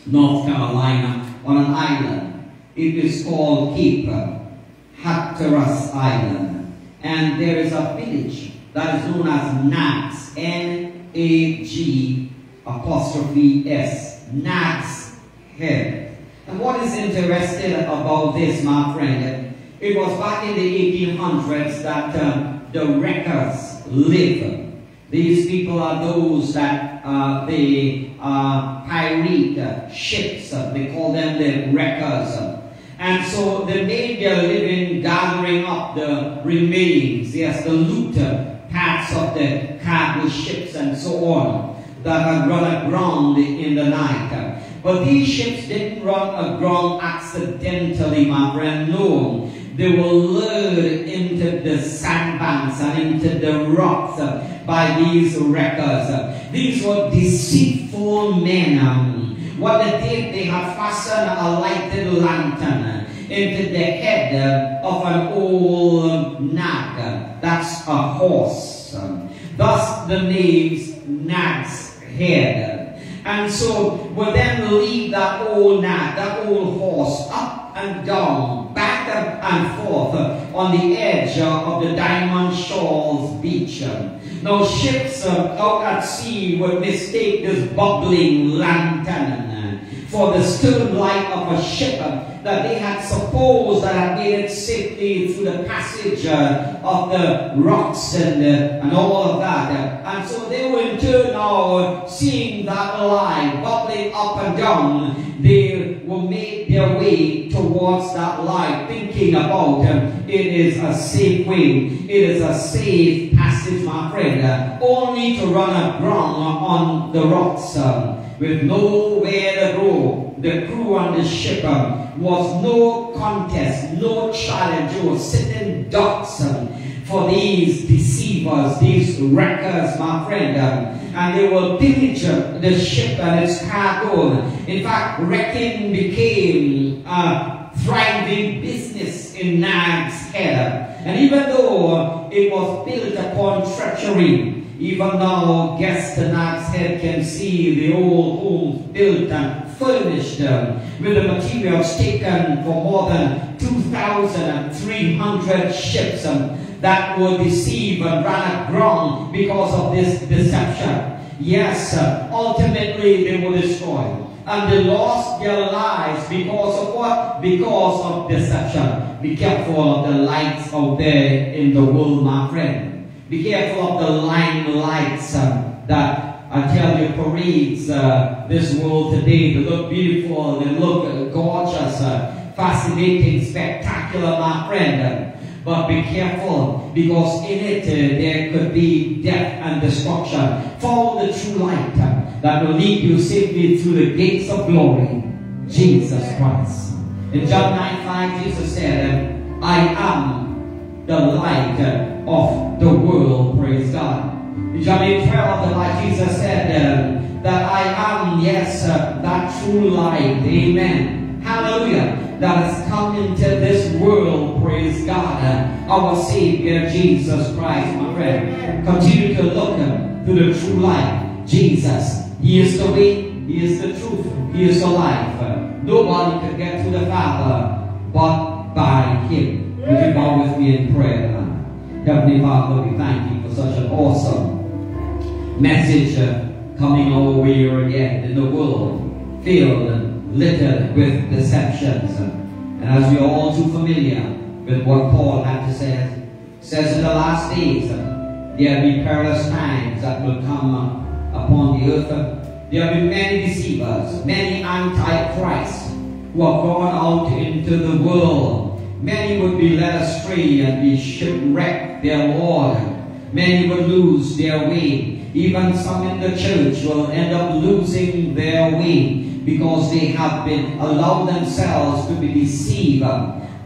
North Carolina on an island. It is called Cape Hatteras Island. And there is a village that is known as Nags. N-A-G apostrophe S. Nags And what is interesting about this, my friend, it was back in the 1800s that uh, the wreckers lived. These people are those that uh, they uh, pirate ships. They call them the wreckers. And so they made their living gathering up the remains, yes, the loot parts of the cargo ships and so on that had run aground in the night. But these ships didn't run aground accidentally, my friend. No, they were lured into the sandbanks and into the rocks uh, by these wreckers. Uh, These were deceitful men. Um, what they did, they had fastened a lighted lantern uh, into the head of an old nag. That's a horse. Um, Thus the name's Nag's Head. And so we'll then lead that old nag, that old horse, up and down, back and forth on the edge of the Diamond Shoals beach. Now ships uh, out at sea would mistake this bubbling lantern for the stern light of a ship uh, that they had supposed that had made it safely through the passage uh, of the rocks and, uh, and all of that. Uh, and so they were in turn now uh, seeing that light bubbling up and down. They will make their way towards that light, thinking about um, it is a safe way, it is a safe passage, my friend, uh, only to run aground on the rocks. um, with nowhere to go. The crew on the ship um, was no contest, no challenge. Was sitting ducks um, for these deceivers, these wreckers, my friend. um, and they pillage uh, the ship and its cargo. In fact, wrecking became a thriving business in Nag's Head. And even though it was built upon treachery, even now, guests the Nag's Head can see the old homes built and furnished um, with the materials taken for more than 2,300 ships um, that were deceived and ran aground because of this deception. Yes, uh, ultimately they were destroyed. And they lost their lives because of what? Because of deception. Be careful of the lights out there in the world, my friend. Be careful of the limelights uh, that I tell you parades uh, this world today. They look beautiful, they look uh, gorgeous, uh, fascinating, spectacular, my friend. But be careful because in it uh, there could be death and destruction. Follow the true light uh, that will lead you safely through the gates of glory. Jesus Christ. In John 9 5, Jesus said, I am the light of the world. Praise God. John 8 12, the light Jesus said uh, that I am, yes, uh, that true light. Amen. Hallelujah. That has come into this world. Praise God. Uh, our Savior Jesus Christ, my friend. Continue to look uh, to the true light. Jesus. He is the way, He is the truth, He is the life. Nobody can get to the Father but by Him. Would you with me in prayer tonight? Heavenly Father, we thank you for such an awesome message uh, coming our way again in the world, filled and littered with deceptions. And as we are all too familiar with what Paul had to say, says in the last days, uh, there will be perilous times that will come uh, upon the earth. Uh, there will be many deceivers, many antichrists who have gone out into the world. Many would be led astray and be shipwrecked their Lord. Many would lose their way. Even some in the church will end up losing their way because they have been allowed themselves to be deceived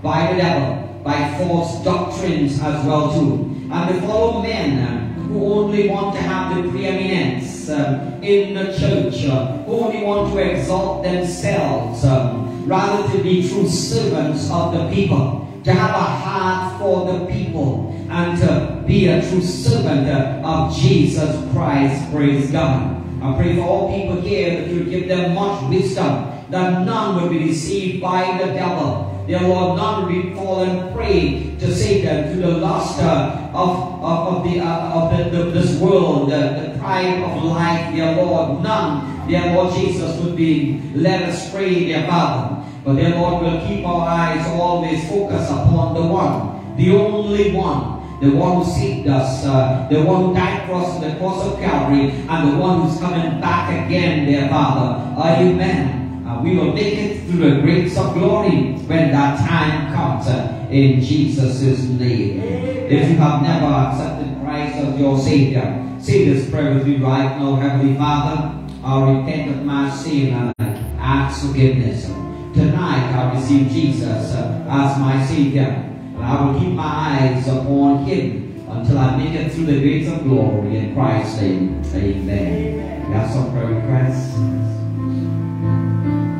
by the devil, by false doctrines as well too. And they follow men who only want to have the preeminence um, in the church, uh, who only want to exalt themselves, um, rather to be true servants of the people, to have a heart for the people, and to be a true servant of Jesus Christ. Praise God. I pray for all people here that you give them much wisdom, that none will be deceived by the devil. Dear Lord, none will be fallen prey to Satan, to the lust of, of, of, the, uh, of the, the, this world, the, the pride of life, dear Lord. None, dear Lord Jesus, would be led astray, dear Father. But dear Lord, we'll keep our eyes always focused upon the one, the only one, the one who saved us, uh, the one who died for us on the cross of Calvary, and the one who's coming back again, dear Father. Amen. Uh, we will make it through the grace of glory when that time comes uh, in Jesus' name. If you have never accepted Christ as your Savior, say this prayer with me right now, Heavenly Father. I repent of my sin and I ask forgiveness. Tonight I'll receive Jesus uh, as my Savior. And I will keep my eyes upon Him until I make it through the gates of glory in Christ's name. Amen. We have some prayer requests.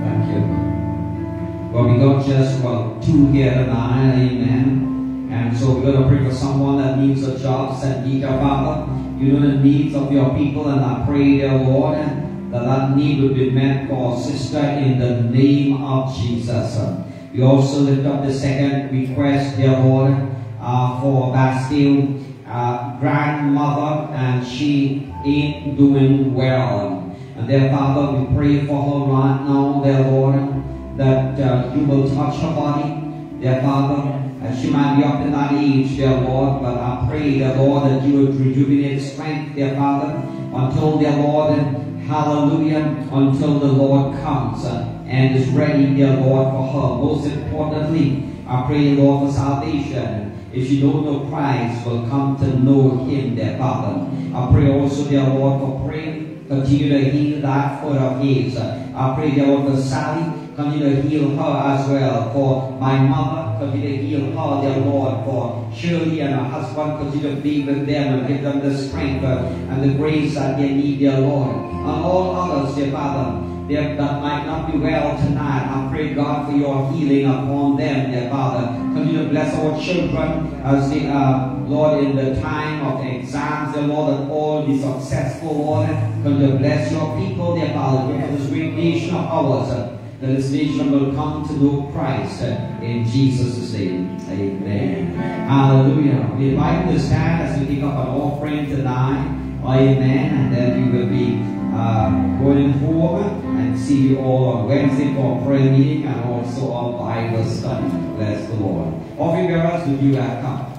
Thank you. Well, we got just well two here tonight. Amen. And so we're going to pray for someone that needs a job, send Father. You know the needs of your people, and I pray, dear Lord, that that need will be met for sister in the name of Jesus. We also lift up the second request, dear Lord, uh, for Bastille uh, grandmother, and she ain't doing well. And dear Father, we pray for her right now, dear Lord, that uh, you will touch her body, dear Father. And she might be up to that age, dear Lord, but I pray, dear Lord, that you would rejuvenate strength, dear Father, until, dear Lord, hallelujah, until the Lord comes uh, and is ready, dear Lord, for her. Most importantly, I pray, Lord, for salvation. If you don't know Christ, will come to know Him, dear Father. I pray also, dear Lord, for praying. Continue to heal that foot of his. I pray, dear Lord, for Sally. Continue to heal her as well. For my mother, continue to heal her, dear Lord. For Shirley and her husband, continue to be with them and give them the strength and the grace that they need, dear Lord. And all others, dear Father, dear, that might not be well tonight. I pray, God, for your healing upon them, dear Father. Continue to bless our children as they are, Lord, in the time of exams, dear Lord, that all be successful, Lord. Continue to bless your people, dear Father, for this great nation of ours. This nation will come to know Christ in Jesus' name. Amen. Hallelujah. We invite you to stand as we take up an offering tonight. Amen. And then we will be uh, going forward and see you all on Wednesday for prayer meeting and also our Bible study. Bless the Lord. Offering bearers, would you uh, come?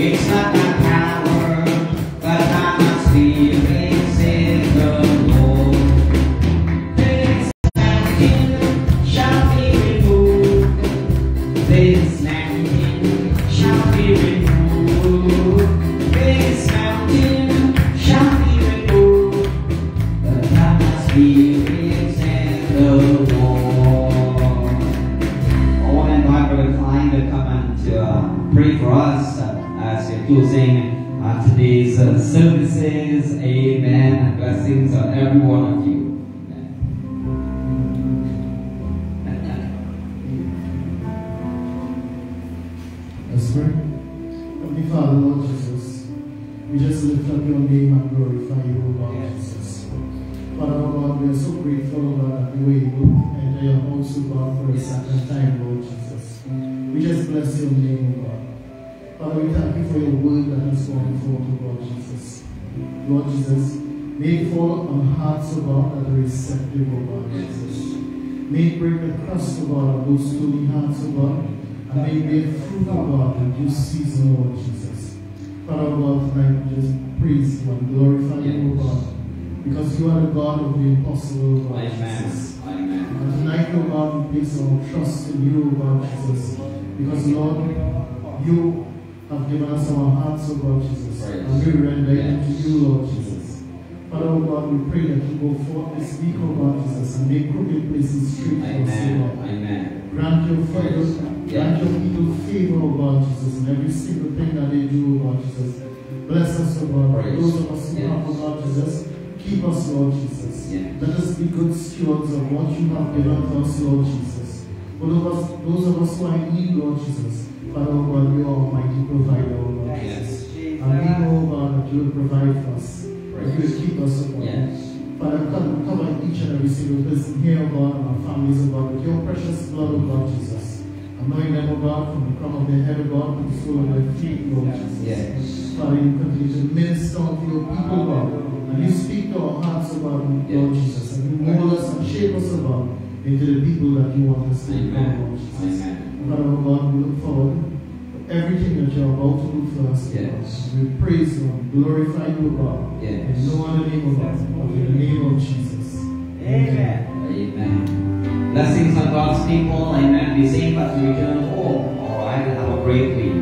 It's not my due season, Lord Jesus. Father, God, tonight we just praise you and glorify you, O God, because you are the God of the impossible, God, Jesus. Amen. And tonight, O God, we place our trust in you, O God, Jesus, because, Lord, you have given us our hearts, O God, Jesus, Praise. and we render it Yes. unto you, Lord Jesus. Father, O God, we pray that you go forth this week, O God, Jesus, and make crooked places straight for us, O Amen. God. Amen. Grant your favor, Praise. grant Yeah. your people favor, O God Jesus, in every single thing that they do, O God Jesus. Bless us, O God. Praise. Those of us who Yes. have, O God Jesus, keep us, Lord Jesus. Yes. Let us be good stewards of what you have given us, Lord Jesus. For those of us, those of us who are in need, Lord Jesus, Father, O God, you are almighty provider, O Lord Jesus. Yes. And we know, God, that you will provide for us. That you will keep us, O God. Yes. Father, cover, cover each and every single person here, O God, and our families, O God, with your precious blood, O God, Jesus. Anoint them, O God, from the crown of their head, O God, to the sole of their feet, Lord Jesus. Yes. Father, you continue to minister unto your people, God. And you speak to our hearts, O God, Lord Yes. Jesus. And you mold us and shape us, O God, into the people that you want us to become, Amen. Lord Jesus. Amen. Father, O God, we look forward to everything that you're about to do for us, O God. Yes. We praise you and glorify you, O God. Yes. In no other name, O God, but in the name of Jesus. Amen. Amen. Blessings on God's people. Amen. Be safe as you return home. All right. Have a great week.